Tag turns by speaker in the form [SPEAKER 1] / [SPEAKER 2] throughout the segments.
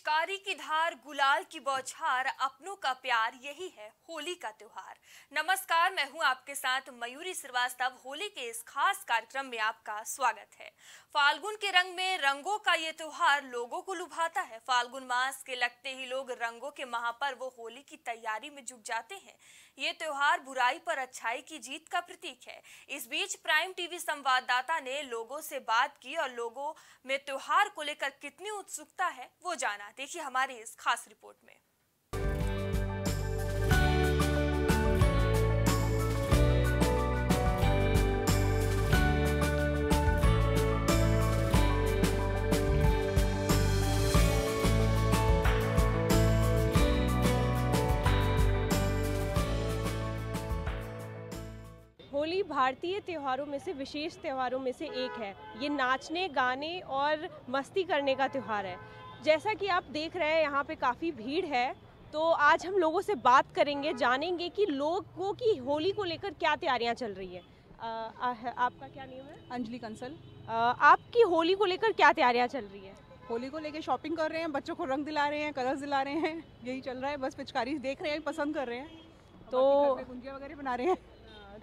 [SPEAKER 1] पिचकारी की धार, गुलाल की बौछार, अपनों का प्यार, यही है होली का त्योहार। नमस्कार, मैं हूँ आपके साथ मयूरी श्रीवास्तव। होली के इस खास कार्यक्रम में आपका स्वागत है। फाल्गुन के रंग में रंगों का ये त्योहार लोगों को लुभाता है। फाल्गुन मास के लगते ही लोग रंगों के महापर्व होली की तैयारी में जुट जाते हैं। ये त्योहार बुराई पर अच्छाई की जीत का प्रतीक है। इस बीच प्राइम टीवी संवाददाता ने लोगों से बात की और लोगों में त्योहार को लेकर कितनी उत्सुकता है वो जाना। देखिए हमारी इस खास रिपोर्ट में।
[SPEAKER 2] होली भारतीय त्योहारों में से विशेष त्योहारों में से एक है। ये नाचने गाने और मस्ती करने का त्यौहार है। जैसा कि आप देख रहे हैं यहाँ पे काफ़ी भीड़ है। तो आज हम लोगों से बात करेंगे जानेंगे कि लोगों की होली को लेकर क्या तैयारियाँ चल रही है। आ, आ, आपका क्या नाम है?
[SPEAKER 3] अंजलि कंसल।
[SPEAKER 2] आ, आपकी होली को लेकर क्या तैयारियाँ चल रही है?
[SPEAKER 3] होली को लेकर शॉपिंग कर रहे हैं बच्चों को रंग दिला रहे हैं कलर्स दिला रहे हैं यही चल रहा है। बस पिचकारी देख रहे हैं पसंद कर रहे हैं।
[SPEAKER 2] तो
[SPEAKER 3] तो गुंजिया वगैरह बना रहे हैं।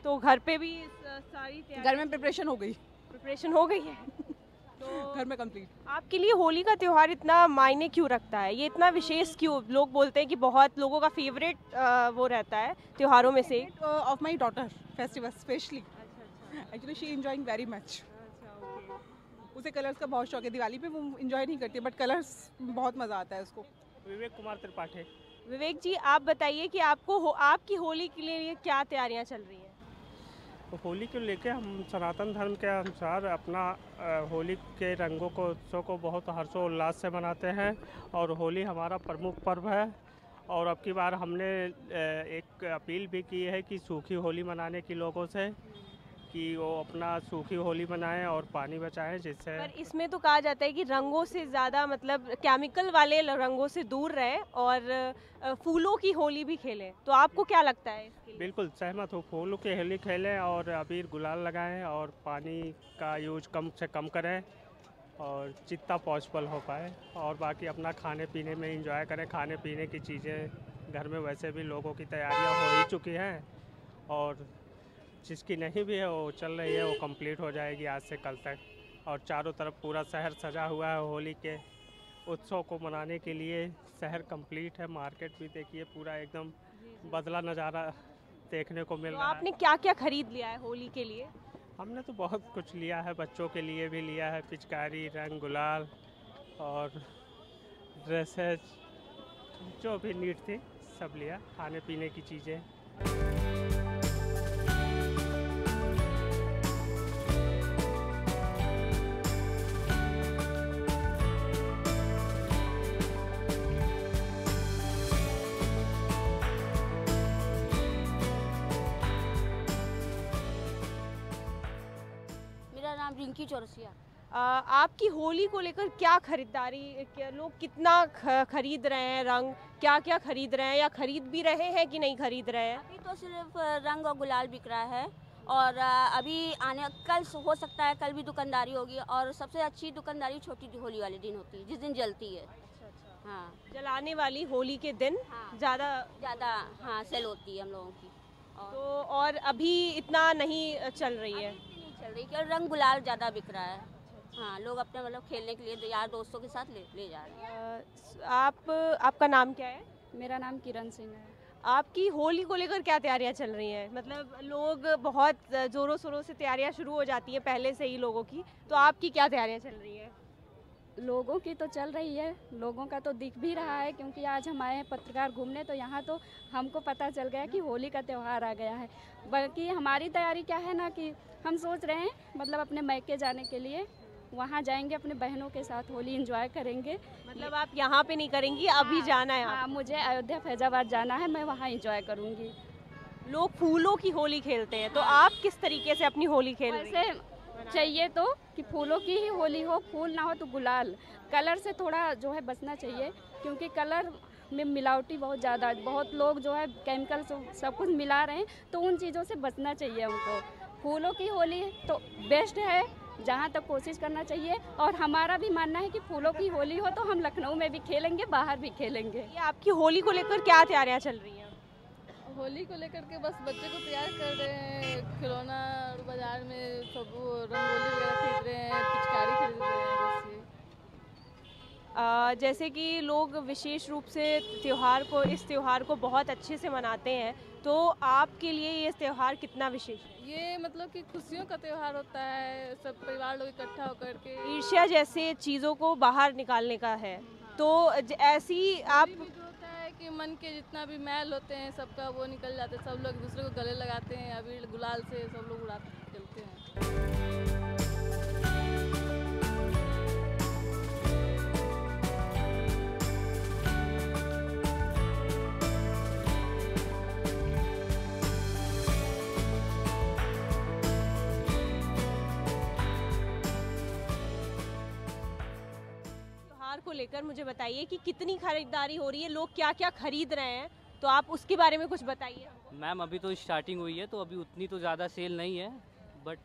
[SPEAKER 2] तो घर पे भी सारी
[SPEAKER 3] घर में प्रिपरेशन हो? गई।
[SPEAKER 2] प्रिपरेशन हो गई है? तो
[SPEAKER 3] घर में कंप्लीट
[SPEAKER 2] आपके लिए होली का त्यौहार इतना मायने क्यों रखता है? ये इतना विशेष क्यों? लोग बोलते हैं कि बहुत लोगों का फेवरेट वो रहता है त्योहारों में से।
[SPEAKER 3] Of my daughter festival specially actually she enjoying very much उसे कलर्स का बहुत शौक है। दिवाली पे वो इंजॉय नहीं करती बट कलर्स बहुत मज़ा आता है उसको।
[SPEAKER 4] विवेक कुमार त्रिपाठी।
[SPEAKER 2] विवेक जी आप बताइए कि आपको हो, आपकी होली के लिए क्या तैयारियाँ चल रही हैं?
[SPEAKER 4] तो होली को लेके हम सनातन धर्म के अनुसार अपना होली के रंगों को, उत्सव को बहुत हर्षोल्लास से मनाते हैं और होली हमारा प्रमुख पर्व है। और अब की बार हमने एक अपील भी की है कि सूखी होली मनाने की लोगों से। कि वो अपना सूखी होली मनाएँ और पानी बचाएँ जिससे
[SPEAKER 2] पर इसमें तो कहा जाता है कि रंगों से ज़्यादा मतलब केमिकल वाले रंगों से दूर रहें और फूलों की होली भी खेलें। तो आपको क्या लगता है
[SPEAKER 4] बिल्कुल सहमत हो। फूलों की होली खेलें और अबीर गुलाल लगाएँ और पानी का यूज़ कम से कम करें और जितना पॉसिबल हो पाए और बाकी अपना खाने पीने में इंजॉय करें। खाने पीने की चीज़ें घर में वैसे भी लोगों की तैयारियाँ हो ही चुकी हैं और जिसकी नहीं भी है वो चल रही है वो कंप्लीट हो जाएगी आज से कल तक। और चारों तरफ़ पूरा शहर सजा हुआ है होली के उत्सव को मनाने के लिए। शहर कंप्लीट है मार्केट भी देखिए पूरा एकदम बदला नज़ारा देखने को मिल
[SPEAKER 2] तो
[SPEAKER 4] रहा है
[SPEAKER 2] आपने क्या क्या खरीद लिया है होली के लिए?
[SPEAKER 4] हमने तो बहुत कुछ लिया है बच्चों के लिए भी लिया है पिचकारी रंग गुलाल और ड्रेसेस जो भी नीड थी सब लिया खाने पीने की चीज़ें।
[SPEAKER 5] रिंकी चौरसिया
[SPEAKER 2] आपकी होली को लेकर क्या खरीदारी क्या लोग कितना खरीद रहे हैं रंग? क्या क्या खरीद रहे हैं या खरीद भी रहे हैं कि नहीं खरीद रहे हैं?
[SPEAKER 5] अभी तो सिर्फ़ रंग और गुलाल बिक रहा है और अभी आने कल हो सकता है कल भी दुकानदारी होगी और सबसे अच्छी दुकानदारी छोटी होली वाले दिन होती है जिस दिन जलती है। हाँ।
[SPEAKER 2] जलाने वाली होली के दिन
[SPEAKER 5] हाँ।
[SPEAKER 2] ज़्यादा
[SPEAKER 5] ज़्यादा हाँ सेल होती है हम लोगों की। और
[SPEAKER 2] तो और अभी इतना नहीं चल रही है?
[SPEAKER 5] चल रही कि रंग गुलाल ज़्यादा बिक रहा है। हाँ लोग अपने मतलब खेलने के लिए यार दोस्तों के साथ ले ले जा रहे हैं।
[SPEAKER 2] आप आपका नाम क्या है?
[SPEAKER 6] मेरा नाम किरण सिंह है।
[SPEAKER 2] आपकी होली को लेकर क्या तैयारियाँ चल रही हैं? मतलब लोग बहुत ज़ोरों शोरों से तैयारियाँ शुरू हो जाती हैं पहले से ही लोगों की तो आपकी क्या तैयारियाँ चल रही हैं?
[SPEAKER 6] लोगों की तो चल रही है लोगों का तो दिख भी रहा है क्योंकि आज हम आए हैं पत्रकार घूमने तो यहाँ तो हमको पता चल गया कि होली का त्यौहार आ गया है। बल्कि हमारी तैयारी क्या है ना कि हम सोच रहे हैं मतलब अपने मैके जाने के लिए वहाँ जाएँगे अपने बहनों के साथ होली एंजॉय करेंगे।
[SPEAKER 2] मतलब आप यहाँ पे नहीं करेंगी अभी जाना है
[SPEAKER 6] हाँ मुझे अयोध्या फैजाबाद जाना है मैं वहाँ एंजॉय करूँगी।
[SPEAKER 2] लोग फूलों की होली खेलते हैं तो आप किस तरीके से अपनी होली खेल रही हैं?
[SPEAKER 6] चाहिए तो कि फूलों की ही होली हो, फूल ना हो तो गुलाल। कलर से थोड़ा जो है बचना चाहिए, क्योंकि कलर में मिलावटी बहुत ज़्यादा, बहुत लोग जो है केमिकल सब कुछ मिला रहे हैं तो उन चीज़ों से बचना चाहिए हमको फूलों की होली तो बेस्ट है, जहाँ तक कोशिश करना चाहिए, और हमारा भी मानना है कि फूलों की होली हो तो हम लखनऊ में भी खेलेंगे, बाहर भी खेलेंगे।
[SPEAKER 2] ये आपकी होली को लेकर क्या तैयारियाँ चल रही हैं?
[SPEAKER 7] होली को लेकर के बस बच्चे को तैयार कर रहे हैं खिलौना बाज़ार में सब रंगोली वगैरह खरीद रहे हैं पिचकारी खरीद रहे हैं बस ये।
[SPEAKER 2] अ, जैसे कि लोग विशेष रूप से त्यौहार को इस त्यौहार को बहुत अच्छे से मनाते हैं तो आपके लिए ये त्यौहार कितना विशेष है?
[SPEAKER 7] ये मतलब कि खुशियों का त्यौहार होता है सब परिवार लोग इकट्ठा होकर के।
[SPEAKER 2] ईर्ष्या जैसे चीज़ों को बाहर निकालने का है तो ऐसी आप
[SPEAKER 7] कि मन के जितना भी मैल होते हैं, सबका वो निकल जाते हैं, सब लोग दूसरे को गले लगाते हैं अबीर गुलाल से सब लोग उड़ाते चलते हैं।
[SPEAKER 2] लेकर मुझे बताइए कि कितनी खरीदारी हो रही है लोग क्या क्या खरीद रहे हैं? तो आप उसके बारे में कुछ बताइए।
[SPEAKER 8] मैम अभी तो स्टार्टिंग हुई है तो अभी उतनी तो ज़्यादा सेल नहीं है बट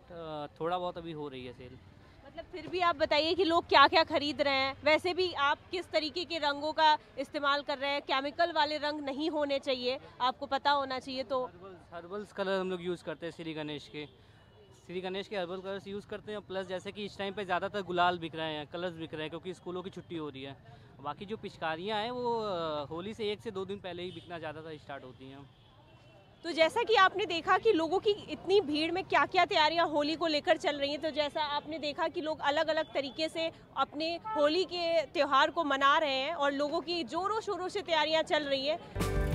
[SPEAKER 8] थोड़ा बहुत अभी हो रही है सेल।
[SPEAKER 2] मतलब फिर भी आप बताइए कि लोग क्या क्या खरीद रहे हैं। वैसे भी आप किस तरीके के रंगों का इस्तेमाल कर रहे हैं? केमिकल वाले रंग नहीं होने चाहिए आपको पता होना चाहिए तो।
[SPEAKER 8] हर्बल्स हर्बल्स कलर हम लोग यूज़ करते हैं श्री गणेश के। श्री गणेश के हर्बल कलर्स यूज़ करते हैं प्लस जैसे कि इस टाइम पे ज़्यादातर गुलाल बिक रहे हैं कलर्स बिक रहे हैं, क्योंकि स्कूलों की छुट्टी हो रही है। बाकी जो पिचकारियाँ हैं, वो होली से एक से दो दिन पहले ही बिकना ज़्यादातर स्टार्ट होती हैं।
[SPEAKER 2] तो जैसा कि आपने देखा कि लोगों की इतनी भीड़ में क्या क्या तैयारियाँ होली को लेकर चल रही हैं तो जैसा आपने देखा कि लोग अलग अलग तरीके से अपने होली के त्यौहार को मना रहे हैं और लोगों की जोरों शोरों से तैयारियाँ चल रही हैं।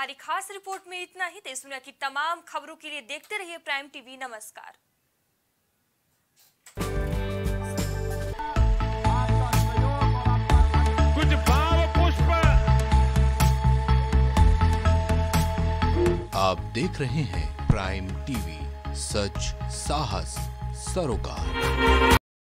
[SPEAKER 1] हमारी खास रिपोर्ट में इतना ही। देश दुनिया की तमाम खबरों के लिए देखते रहिए प्राइम टीवी। नमस्कार।
[SPEAKER 9] कुछ भाव पुष्प।
[SPEAKER 10] आप देख रहे हैं प्राइम टीवी। सच साहस सरोकार।